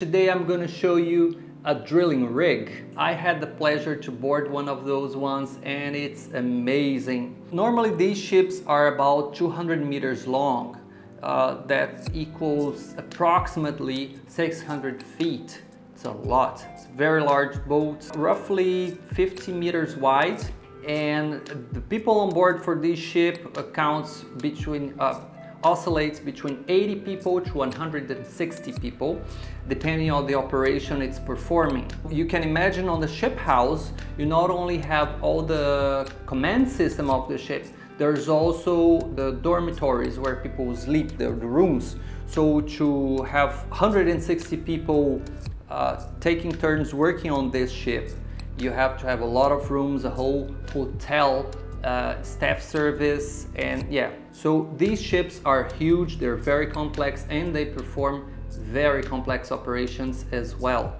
Today I'm going to show you a drilling rig. I had the pleasure to board one of those ones and it's amazing. Normally these ships are about 200 meters long. Uh, that equals approximately 600 feet. It's a lot. It's a very large boat, roughly 50 meters wide and the people on board for this ship accounts between uh, oscillates between 80 people to 160 people, depending on the operation it's performing. You can imagine on the ship house, you not only have all the command system of the ship, there's also the dormitories where people sleep, the, rooms. So to have 160 people uh, taking turns working on this ship, you have to have a lot of rooms, a whole hotel uh, staff service and yeah. So these ships are huge they're very complex and they perform very complex operations as well.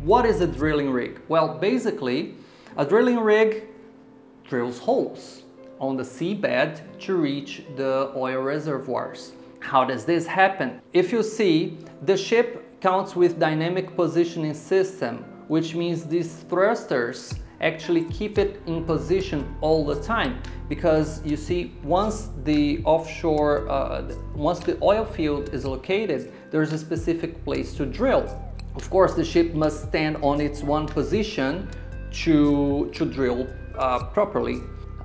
What is a drilling rig? Well basically a drilling rig drills holes on the seabed to reach the oil reservoirs. How does this happen? If you see the ship counts with dynamic positioning system which means these thrusters actually keep it in position all the time. Because you see once the offshore uh, once the oil field is located there's a specific place to drill. Of course the ship must stand on its one position to to drill uh, properly.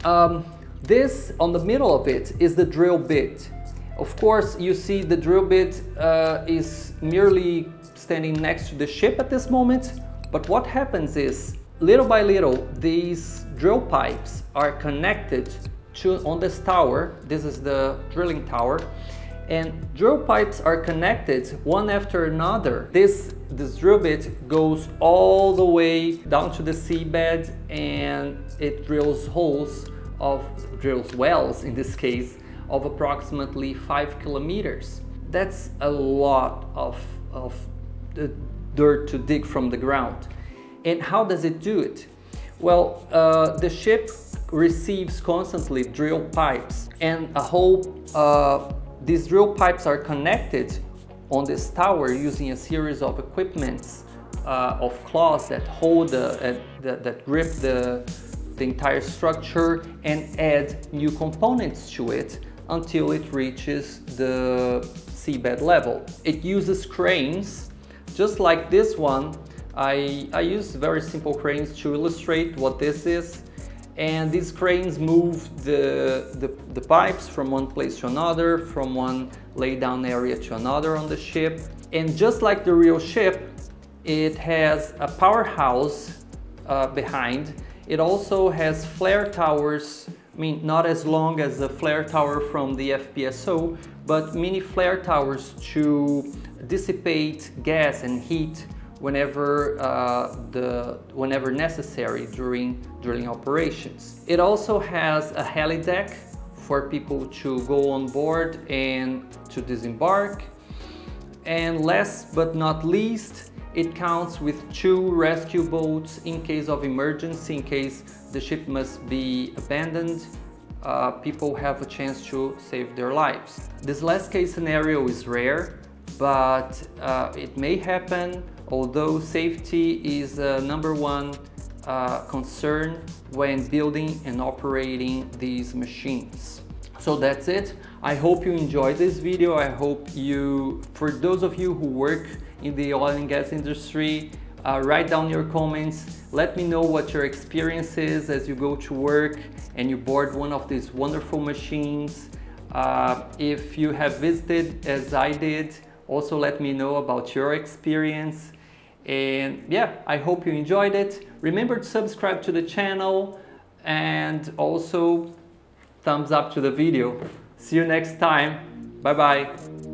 Um, this on the middle of it is the drill bit. Of course you see the drill bit uh, is merely standing next to the ship at this moment but what happens is little by little, these drill pipes are connected to on this tower. This is the drilling tower. And drill pipes are connected one after another. This, this drill bit goes all the way down to the seabed and it drills holes of, drills wells in this case, of approximately five kilometers. That's a lot of, of uh, dirt to dig from the ground. And how does it do it? Well, uh, the ship receives constantly drill pipes and a whole, uh, these drill pipes are connected on this tower using a series of equipments uh, of claws that hold the, that, that grip the, the entire structure and add new components to it until it reaches the seabed level. It uses cranes, just like this one, I, I use very simple cranes to illustrate what this is and these cranes move the, the, the, pipes from one place to another, from one laydown area to another on the ship. And just like the real ship, it has a powerhouse uh, behind. It also has flare towers, I mean, not as long as the flare tower from the FPSO, but mini flare towers to dissipate gas and heat whenever, uh, the, whenever necessary during drilling operations. It also has a heli deck for people to go on board and to disembark. And last but not least, it counts with two rescue boats in case of emergency, in case the ship must be abandoned. Uh, people have a chance to save their lives. This last case scenario is rare, but uh, it may happen although safety is a number one uh, concern when building and operating these machines. So that's it. I hope you enjoyed this video. I hope you, for those of you who work in the oil and gas industry, uh, write down your comments. Let me know what your experience is as you go to work and you board one of these wonderful machines. Uh, if you have visited as I did, also let me know about your experience. And yeah, I hope you enjoyed it. Remember to subscribe to the channel and also thumbs up to the video. See you next time. Bye bye.